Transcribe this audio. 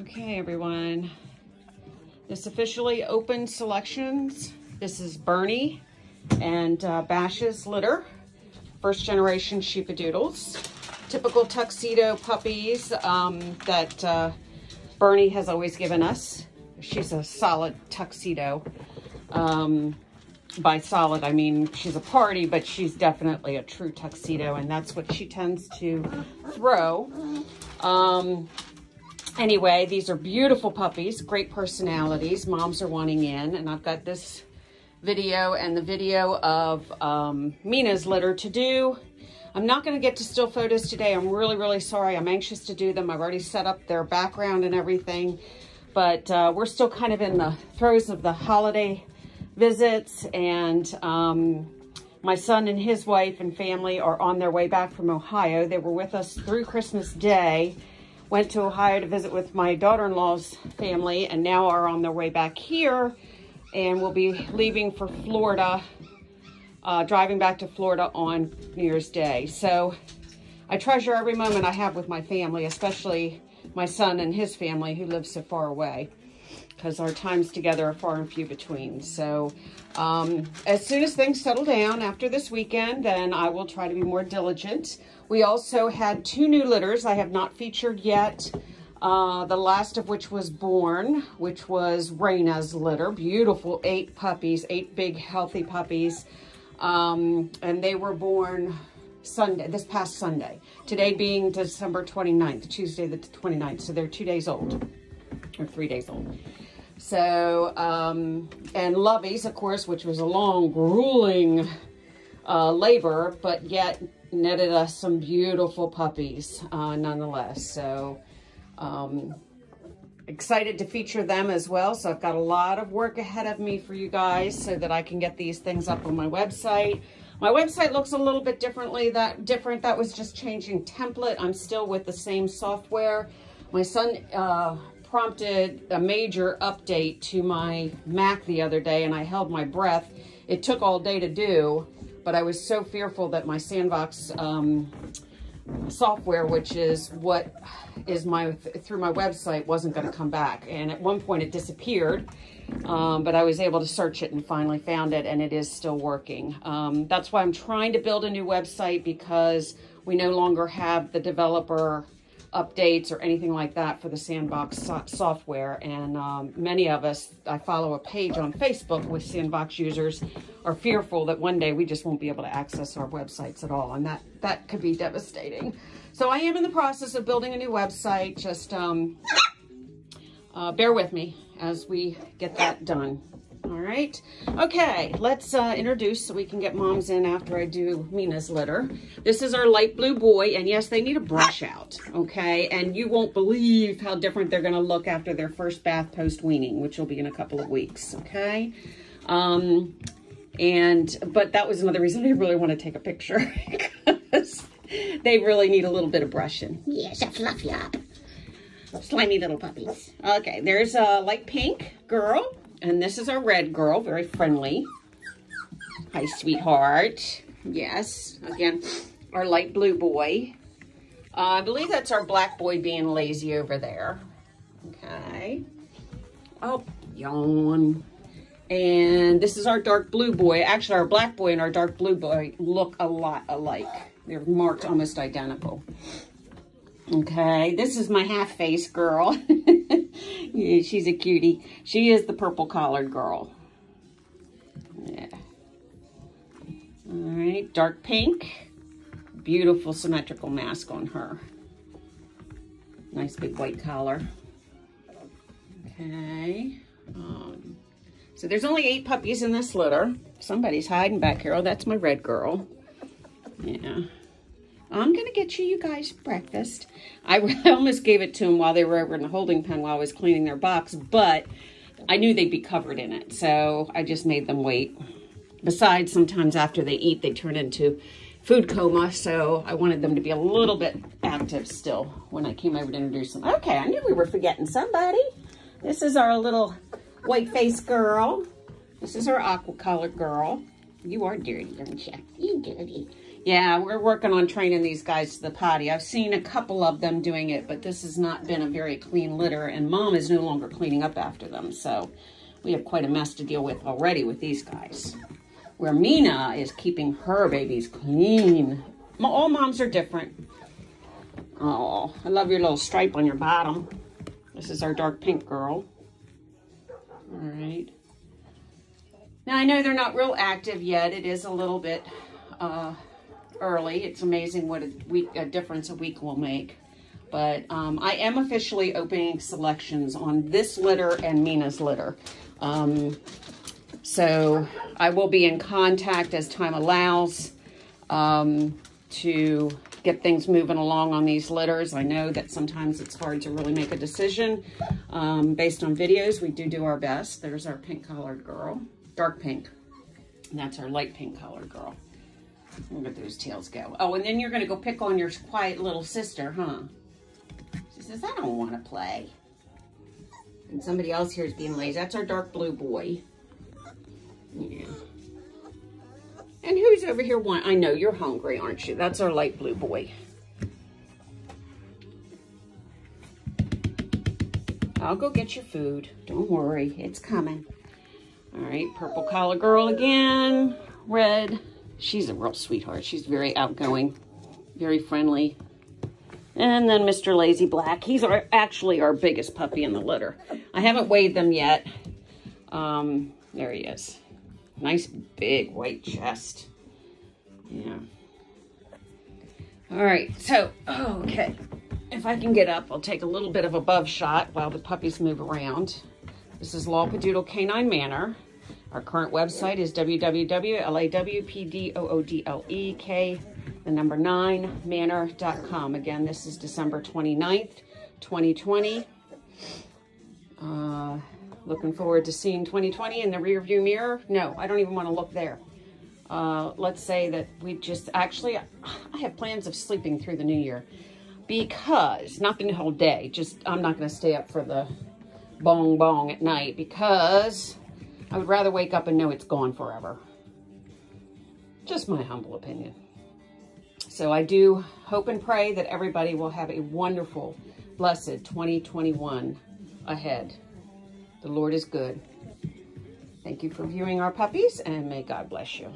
Okay, everyone. This officially opened selections. This is Bernie and uh, Bash's litter. First generation Sheepadoodles. Typical tuxedo puppies um, that uh, Bernie has always given us. She's a solid tuxedo. Um, by solid, I mean she's a parti, but she's definitely a true tuxedo, and that's what she tends to throw. Um, anyway, these are beautiful puppies, great personalities. Moms are wanting in, and I've got this video and the video of um, Mina's litter to do. I'm not going to get to still photos today. I'm really, really sorry. I'm anxious to do them. I've already set up their background and everything, but uh, we're still kind of in the throes of the holiday visits and um, my son and his wife and family are on their way back from Ohio. They were with us through Christmas Day went to Ohio to visit with my daughter-in-law's family and now are on their way back here and will be leaving for Florida, uh, driving back to Florida on New Year's Day. So I treasure every moment I have with my family, especially my son and his family who live so far away because our times together are far and few between. So um, as soon as things settle down after this weekend, then I will try to be more diligent we also had two new litters I have not featured yet. Uh, the last of which was born, which was Raina's litter. Beautiful eight puppies, eight big healthy puppies. Um, and they were born Sunday, this past Sunday. Today being December 29th, Tuesday the 29th. So they're two days old, or three days old. So, um, and Lovey's, of course, which was a long, grueling uh, labor, but yet netted us some beautiful puppies uh, nonetheless. So um, excited to feature them as well. So I've got a lot of work ahead of me for you guys so that I can get these things up on my website. My website looks a little bit differently, that different. That was just changing template. I'm still with the same software. My son uh, prompted a major update to my Mac the other day and I held my breath. It took all day to do but I was so fearful that my Sandvox um, software, which is what is my through my website, wasn't going to come back. And at one point it disappeared, um, but I was able to search it and finally found it, and it is still working. Um, that's why I'm trying to build a new website because we no longer have the developer updates or anything like that for the Sandvox so software. And um, many of us, I follow a page on Facebook with Sandvox users, are fearful that one day we just won't be able to access our websites at all. And that, that could be devastating. So I am in the process of building a new website. Just um, uh, bear with me as we get that done. All right. Okay, let's uh, introduce so we can get moms in after I do Mina's litter. This is our light blue boy, and yes, they need a brush out, okay? And you won't believe how different they're going to look after their first bath post-weaning, which will be in a couple of weeks, okay? Um, and, but that was another reason I really want to take a picture, because they really need a little bit of brushing. Yes, a fluffy up. Slimy little puppies. Okay, there's a light pink girl. And this is our red girl, very friendly. Hi, sweetheart. Yes, again, our light blue boy. Uh, I believe that's our black boy being lazy over there. Okay. Oh, yawn. And this is our dark blue boy. Actually, our black boy and our dark blue boy look a lot alike. They're marked almost identical. Okay, this is my half-face girl. yeah, she's a cutie. She is the purple collared girl. Yeah. All right, dark pink. Beautiful symmetrical mask on her. Nice big white collar. Okay. Um, so there's only eight puppies in this litter. Somebody's hiding back here. Oh, that's my red girl. Yeah. I'm going to get you, you guys, breakfast. I, almost gave it to them while they were over in the holding pen while I was cleaning their box, but I knew they'd be covered in it, so I just made them wait. Besides, sometimes after they eat, they turn into food coma, so I wanted them to be a little bit active still when I came over to introduce them. Okay, I knew we were forgetting somebody. This is our little white-faced girl. This is our aqua-colored girl. You are dirty, aren't you? You dirty. Yeah, we're working on training these guys to the potty. I've seen a couple of them doing it, but this has not been a very clean litter, and mom is no longer cleaning up after them, so we have quite a mess to deal with already with these guys. Where Mina is keeping her babies clean. All moms are different. Oh, I love your little stripe on your bottom. This is our dark pink girl. All right. Now, I know they're not real active yet. It is a little bit uh, early. It's amazing what a, week, a difference a week will make. But um, I am officially opening selections on this litter and Mina's litter. Um, so I will be in contact as time allows um, to get things moving along on these litters. I know that sometimes it's hard to really make a decision um, based on videos. We do do our best. There's our pink-collared girl, dark pink. And that's our light pink colored girl. Look at those tails go. Oh, and then you're going to go pick on your quiet little sister, huh? She says, I don't want to play. And somebody else here is being lazy. That's our dark blue boy. Yeah. And who's over here? One, I know you're hungry, aren't you? That's our light blue boy. I'll go get your food. Don't worry, it's coming. All right, purple collar girl again. Red. She's a real sweetheart. She's very outgoing, very friendly. And then Mr. Lazy Black. He's our, actually our biggest puppy in the litter. I haven't weighed them yet. Um, there he is. Nice big white chest. Yeah. All right, so, oh, okay. If I can get up, I'll take a little bit of a above shot while the puppies move around. This is Lawpadoodle Canine Manor. Our current website is www.lawpadoodlek, the number 9, manor.com. Again, this is December 29th, 2020. Uh, looking forward to seeing 2020 in the rearview mirror. No, I don't even want to look there. Uh, let's say that we just actually, I have plans of sleeping through the new year because, not the whole day, just I'm not going to stay up for the bong bong at night because I would rather wake up and know it's gone forever. Just my humble opinion. So I do hope and pray that everybody will have a wonderful, blessed 2021 ahead. The Lord is good. Thank you for viewing our puppies and may God bless you.